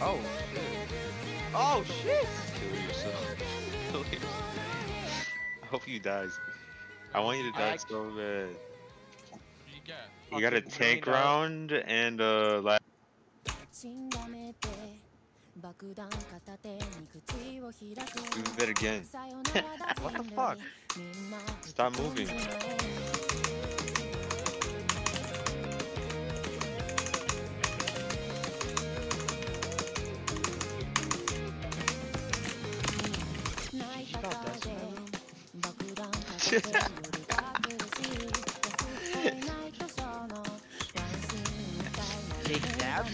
Oh, shit. Oh, shit! Kill yourself. Kill yourself. I hope you dies. I want you to die I... so bad. You got a tank round and a last. 死んだめて爆弾片手に口を開く Do again. What the fuck? Stop moving. Take that.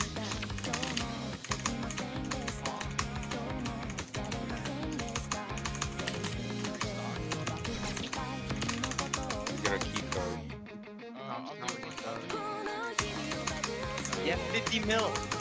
You gotta keep You Uh, yeah, 50 mil.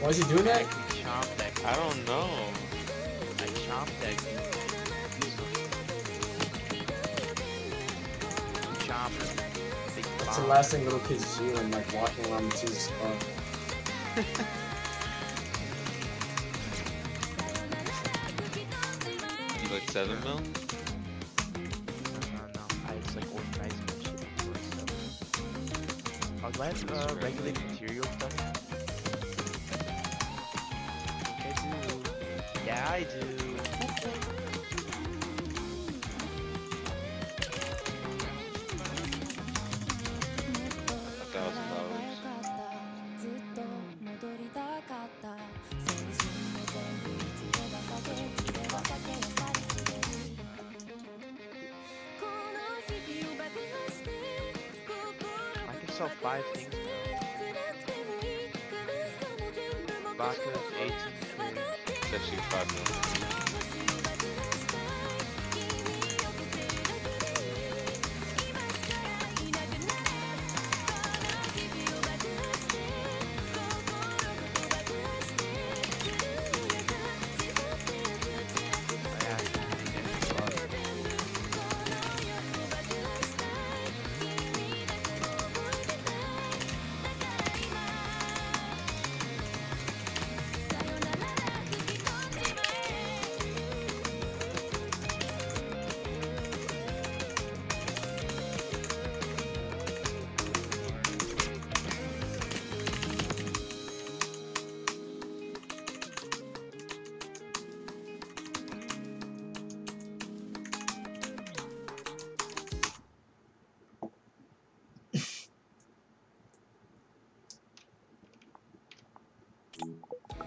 Why is he doing that? I don't know. I chomped that. Chomp. That's the last thing little kids do and like walking around the Jesus car. like seven mil? Are glass uh, regular material stuff? Okay, I do. Yeah, I do. yourself five things now. Vodka 18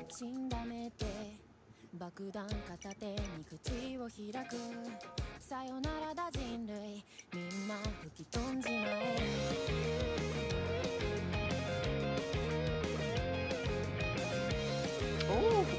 死んだめて爆弾片手に口を開く。さよならだ人類みんな吹き飛んじまえ。おお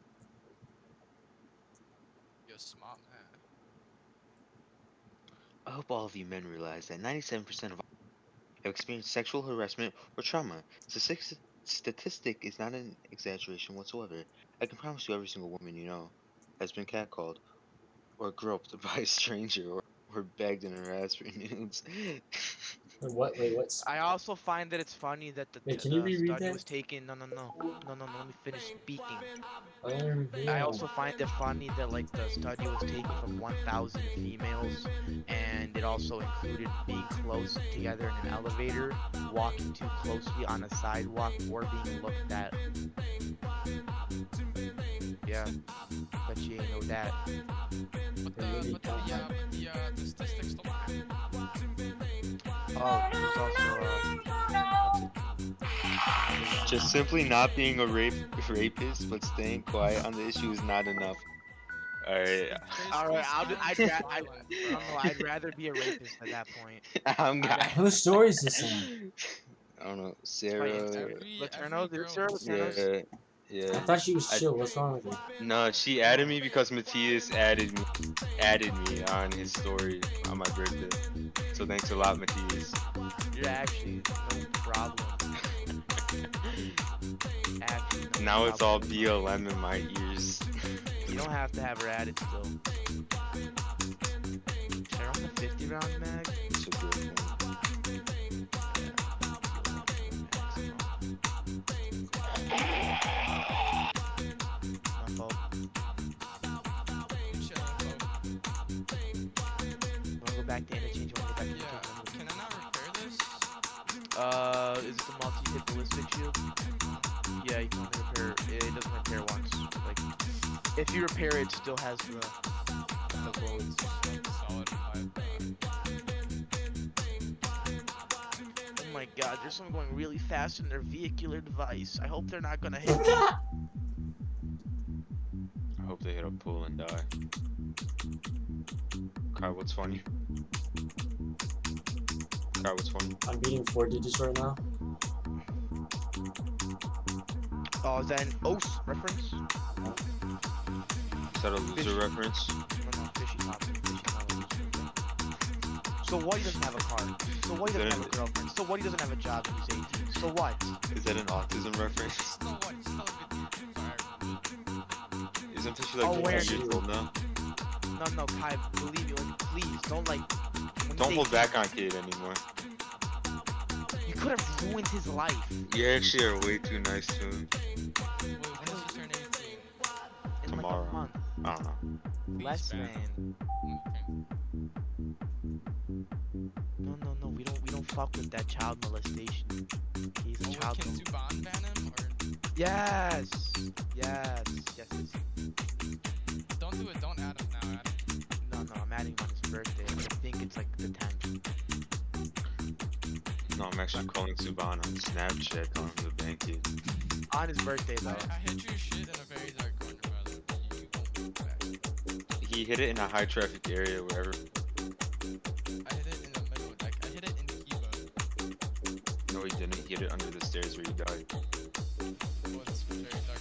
Smart man. I hope all of you men realize that 97% of have experienced sexual harassment or trauma. Six statistic is not an exaggeration whatsoever. I can promise you every single woman you know has been catcalled or groped by a stranger or, or begged and harassed for nudes. Wait, what? Wait, what's? I also find that it's funny that the, Wait, the can you reread study that? was taken. No, no, no, no, no, no. Let me finish speaking. Um, I also find it funny that like the study was taken from 1,000 females, and it also included being close together in an elevator, walking too closely on a sidewalk, or being looked at. Yeah, but you ain't know that. But the, but the, don't yeah, have- but the, uh, the statistics don't lie. Oh, also uh, Just simply not being a rape rapist but staying quiet on the issue is not enough. Alright, All right, I'll do- I'd, ra- I, I Violent. I'd rather be a rapist at that point. I'm I- guy. Whose story is this in? I don't know, Sarah. insane. Every- Laterno, every did it, sir? girl- Laterno? Yeah, I thought she was I- chill. What's wrong with her? No, she added me because Matthias added me, added me on his story on my birthday. So thanks a lot, Matthias. You're actually no problem. Actually, no Now it's all problem. BLM in my ears. You don't have to have her added still. Turn on the 50 round mag? Is it the multi-hit ballistic shield? Yeah, you can only repair. It doesn't repair once. Like, if you repair it, it still has the the bullets. Solid. Oh my god, there's someone going really fast in their vehicular device. I hope they're not gonna hit me. I hope they hit a pool and die. Kai, what's funny? Kai, what's funny? I'm beating four digits right now. Uh, oh, is that an OS reference? Is that a loser Fish. reference? No, no, fishy top. So what? He doesn't have a car. So what? He doesn't have a girlfriend. So what? He doesn't have a job and he's 18. So what? Is that an autism reference? Still what? Still a good dude. Isn't Fishy like Oh, 12 years old now? No, no, Kai, believe me, like, please don't like. Don't hold back on kid anymore. You could have ruined his life. You actually are way too nice to him. Wait, when does he turn 18? In Tomorrow. like a month. I don't know. Less than. No, no, no. We don't. We don't fuck with that child molestation. He's a Okay. Oh, child. wait, can Zuban ban him? Or Yes. Yes. Yes. yes. don't do it, don't add him now, add him. No, no. I'm adding on his birthday. I think it's like the 10th. No, I'm actually calling Suban on Snapchat telling him to ban. On his birthday though. I hit your shit in a very dark corner, brother. You won't move back. He hit it in a high traffic area wherever. I hit it in the middle, like, I hit it in the keyboard. No, he didn't. He hit it under the stairs where he died. Well, it's a very dark.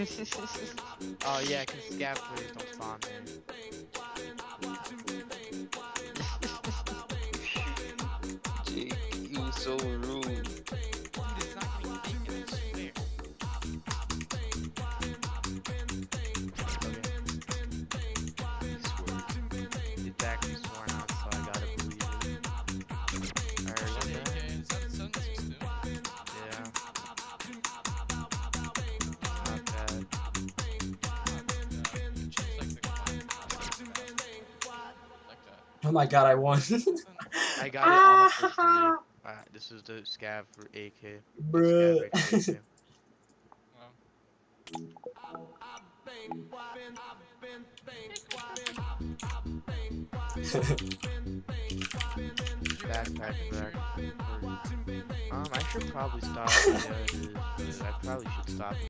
Oh yeah, cause scav players don't spawn there. Oh my god, I won. I got it almost for free. Alright, this is the scav for AK. Bruh. Scav AK. Backpack back. Um, I should probably stop. Yeah, I probably should stop